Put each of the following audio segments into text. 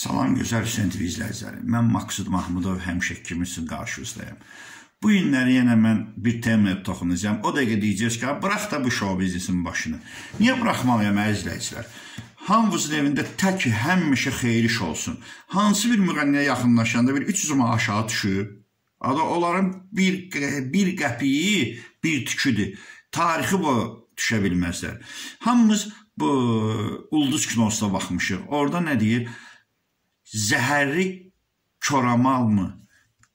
Salam gözəl TV izləyiciləri. Mən Maksud Mahmudov həmişə kimi sizin qarşınızdayım. Bu günləri yenə mən bir temaya toxunacağam. O dəqiqə deyəcəksiniz ki, bırax da bu şou biznesin başını. Niyə buraxmalıyam əziz izləyicilər? Hamınızın evində tək həmişə xeyir iş olsun. Hansı bir müğənniyə yaxınlaşanda bir 300 manat aşağı düşüb, ada onların bir bir qəpiyi bir tüküdür. Tarixi bu düşə bilməzlər. Hamımız bu ulduz kinosuna baxmışıq. Orada nə deyir? Zəhərli koramalmı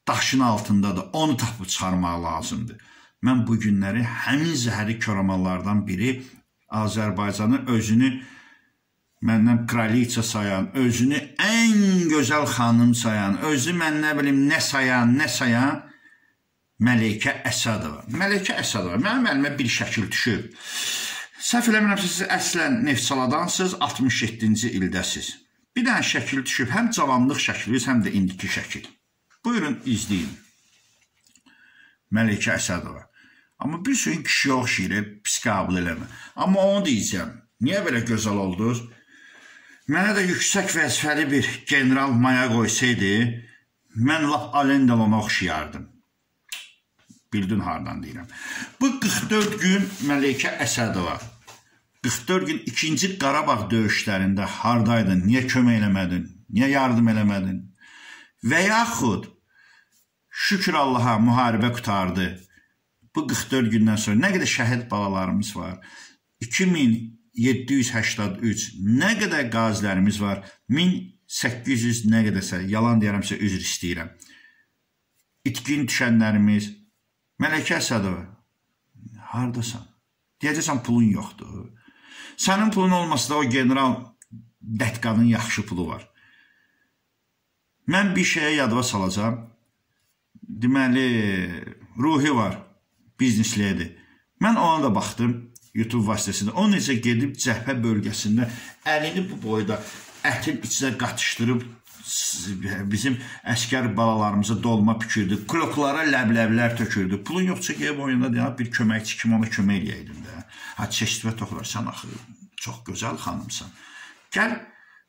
daşın altındadır. Onu tapıb çıxarmaq lazımdır. Mən bu günləri həmin zəhərli koramallardan biri Azərbaycanın özünü məndən kraliça sayan, özünü ən gözəl xanım sayan, özü mən nə bilim nə sayan, nə sayan Məleykə Əsədova. Məleykə Əsədova. Mənim əlimə bir şəkil düşüb. Səhv eləmirəmsə siz əslən Neftçaladansınız, 67-ci ildəsiz. Bir dənə şəkil düşüb, həm cavanlıq şəkliniz, həm də indiki şəkil. Buyurun, izləyin. Məlikə Əsədova. Amma bir suyun kişiyə oxşayır, pis qəbul eləmə. Amma onu deyəcəm. Niyə belə gözəl oldunuz? Mənə də yüksək vəzifəli bir general maya qoysaydı, mən lap Alendelona oxşayardım. Bildin hardan deyirəm. Bu 44 gün Məlikə Əsədova 44 gün ikinci Qarabağ döyüşlərində hardaydın? Niyə kömək eləmədin? Niyə yardım eləmədin? Və yaxud şükür Allaha müharibə qutardı. Bu 44 gündən sonra nə qədər şəhid balalarımız var? 2783 nə qədər qazilərimiz var? 1800 nə qədərsə, yalan deyirəmsə üzr istəyirəm. İtkin düşənlərimiz Mələkə Əsədova hardasan? Deyəcəksən pulun yoxdur. Sənin pulun olmasa da o general Dətqanın yaxşı pulu var. Mən bir şeyə yadıma salacağam. Deməli, ruhi var, bizneslidir. Mən ona da baxdım YouTube vasitəsilə. O necə gedib cəbhə bölgəsində əlini bu boyda ətin içinə qatışdırıb bizim əskər balalarımıza dolma pükürdü, kroklara ləbləblər tökürdü. Pulun yoxsa gəlib oyunda deyək, bir köməkçi kim ona kömək eləyəydim də. Ha, çeşitvə toxular, sən axı çox gözəl xanımsan. Gəl,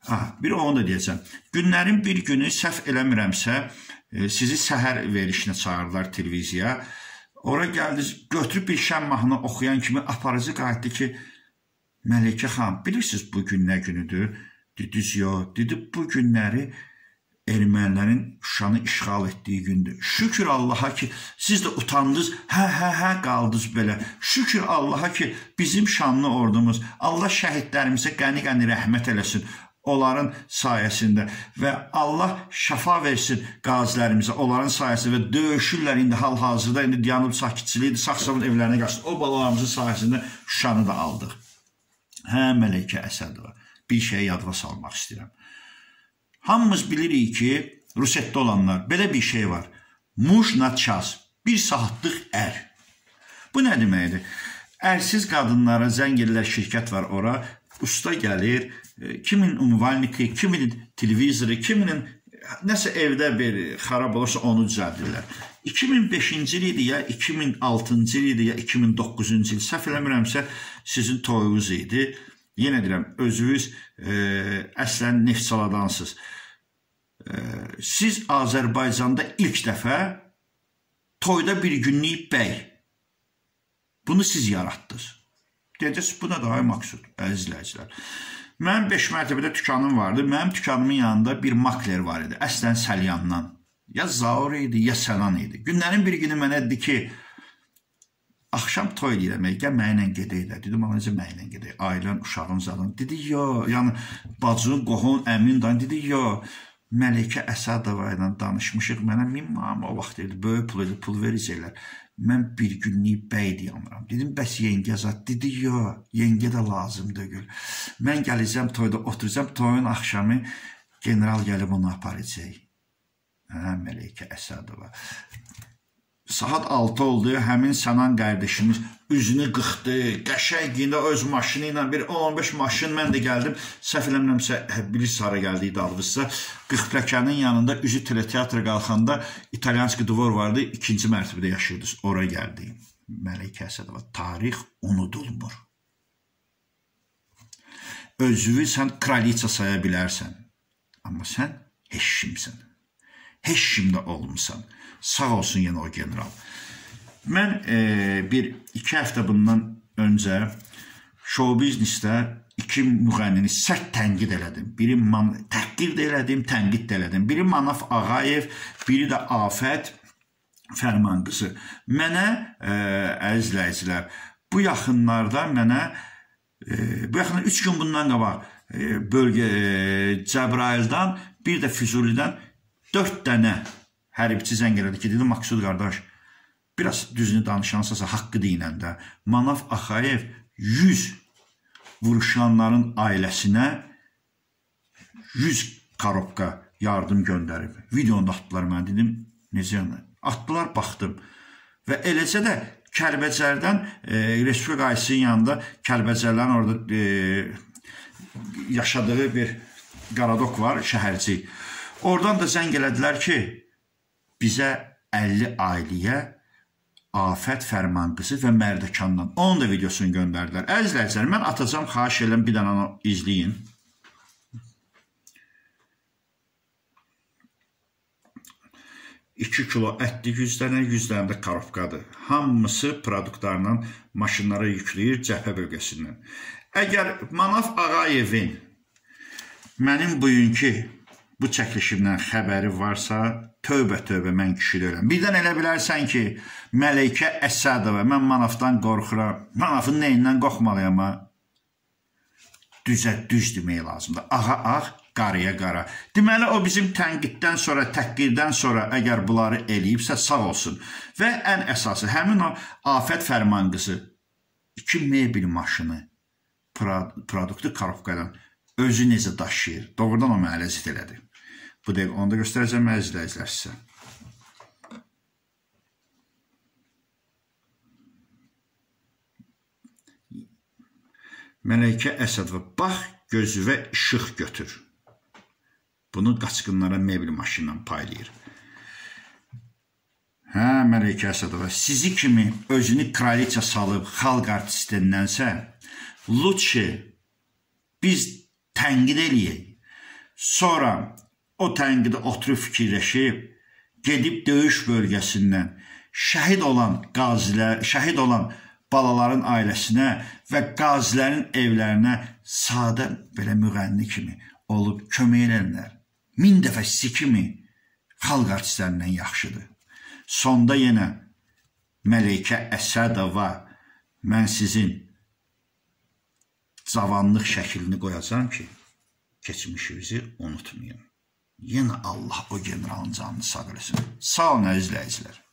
ha, bir onu da deyəcəm. Günlərin bir günü səhv eləmirəmsə, e, sizi səhər verişinə çağırdılar televiziyaya. Ora gəldiniz, götürüb bir şən mahnı oxuyan kimi aparıcı qayıtdı ki, Məlikə xan, bilirsiniz bu gün nə günüdür? Dediniz, yox. Dedi, bu günləri ermənilərin Şuşanı işğal etdiyi gündür. Şükür Allaha ki, siz də utandınız, hə, hə, hə qaldınız belə. Şükür Allaha ki, bizim şanlı ordumuz, Allah şəhidlərimizə qəni-qəni rəhmət eləsin onların sayəsində və Allah şəfa versin qazilərimizə onların sayəsində və döyüşürlər indi hal-hazırda indi dayanıb sakitçilikdir, sağ-salamat evlərinə qaçdı. O balalarımızın sayəsində Şuşanı da aldıq. Hə, Məlikə Əsədova, bir şey yadıma salmaq istəyirəm. Hamımız bilirik ki, rusetdə olanlar belə bir şey var. Muj na ças, bir saatlıq ər. Bu nə deməkdir? Ərsiz qadınlara zəng edirlər, şirkət var ora, usta gəlir, e, kimin umvalniki, kimin televizoru, kiminin nəsə evdə bir xarab olursa onu düzəldirlər. 2005-ci il idi ya 2006-cı il idi ya 2009-cu il səhv eləmirəmsə sizin toyunuz idi. Yenə deyirəm, özünüz e, əslən Neftçaladansınız. E, siz Azərbaycanda ilk dəfə toyda bir günlük bəy. Bunu siz yaratdınız. Deyəcəksiniz, bu nə daha maksud, əziz izləyicilər. Mənim 5 mərtəbədə dükanım vardı. Mənim dükanımın yanında bir makler var idi. Əslən Səlyandan. Ya Zaur idi, ya Sənan idi. Günlərin bir günü mənə dedi ki, axşam toy edirəm, gəl mənimlə gedək də. Dedim, ana necə mənimlə gedək? Ailən, uşağın zadan. Dedi, yo, yəni bacın, qohun, əmin dan. Dedi, yo, Məlikə Əsədova ilə danışmışıq. Mənə 1000 manat o vaxt dedi, böyük pul idi, pul verəcəklər. Mən bir günlük bəy deyamıram. Dedim, bəs yengə zat? Dedi, yo, yengə də lazım deyil. Mən gələcəm toyda oturacam, toyun axşamı general gəlib onu aparacaq. Hə, Məlikə Əsədova. Saat 6 oldu, həmin Sənan qardaşımız üzünü qıxdı, qəşəng giyində öz maşını ilə bir 15 maşın mən də gəldim. Səhv eləmirəmsə, hə, bilirsiniz hara gəldik dalğısa. 40 pləkanın yanında üzü teleteatra qalxanda İtalyanski dvor vardı, ikinci mərtəbədə yaşıyordunuz. Ora gəldik. Məlikə Əsədova, tarix unudulmur. Özünü sən kraliça saya bilərsən. Amma sən heç kimsən. Heç kimdə olmusan. Sağ olsun yenə o general. Mən e, bir iki həftə bundan öncə show biznesdə iki müğənnini sərt tənqid elədim. Biri man təhqir də elədim, tənqid də elədim. Biri Manaf Ağayev, biri də Afət Fərman qızı. Mənə e, əzizləyicilər, bu yaxınlarda mənə e, bu yaxında 3 gün bundan qabaq e, bölgə ə, Cəbrayıldan, bir də Füzulidən 4 dənə hərbçi zəng elədi ki, dedi Maksud qardaş, biraz düzünü danışansasa haqqı deyinəndə Manaf Axayev 100 vuruşanların ailəsinə 100 korobka yardım göndərib. Videonu da atdılar mən dedim, necə yəni? Atdılar, baxdım. Və eləcə də Kəlbəcərdən e, Respublika Qaysının yanında Kəlbəcərlərin orada e, yaşadığı bir Qaradok var, şəhərci. Oradan da zəng elədilər ki, bizə 50 ailəyə Afət Fərman qızı və Mərdəkandan. Onun da videosunu göndərdilər. Əzizləyicilər, mən atacam, xahiş edirəm bir dənə izləyin. 2 kilo ətli 100 dənə, 100 dənə də karobkadır. Hamısı produktlarla maşınlara yükləyir cəbhə bölgəsindən. Əgər Manaf Ağayevin mənim bugünkü bu çəkilişimdən xəbəri varsa, tövbə tövbə mən kişi deyiləm. Birdən elə bilərsən ki, Məleykə Əsədova, mən Manafdan qorxuram. Manafın nəyindən qorxmalıyam ha? Düzə düz demək lazımdır. Ağa ağ, qarıya qara. Deməli o bizim tənqiddən sonra, təhqirdən sonra əgər bunları eləyibsə sağ olsun. Və ən əsası həmin o Afət Fərman qızı 2 mebel maşını produktu korobkadan özü necə daşıyır. Doğrudan o mənə ləzzət elədi. Bu dəqiq onu da göstərəcəm əzizləyicilər sizə. Mələkə Əsədova bax gözüvə işıq götür. Bunu qaçqınlara mebel maşınla paylayır. Hə, Mələkə Əsədova, sizi kimi özünü kraliça salıb xalq artistindənsə, lütfü biz tənqid eləyək. Sonra o tənqidə oturub fikirləşib, gedib döyüş bölgəsindən şəhid olan qazilər, şəhid olan balaların ailəsinə və qazilərin evlərinə sadə belə müğənni kimi olub kömək edənlər min dəfə sizi kimi xalq artistlərindən yaxşıdır. Sonda yenə Məleykə Əsədova mən sizin cavanlıq şəklini qoyacam ki, keçmişinizi unutmayın. Yenə Allah o generalın canını sağ eləsin. Sağ olun əzizləyicilər.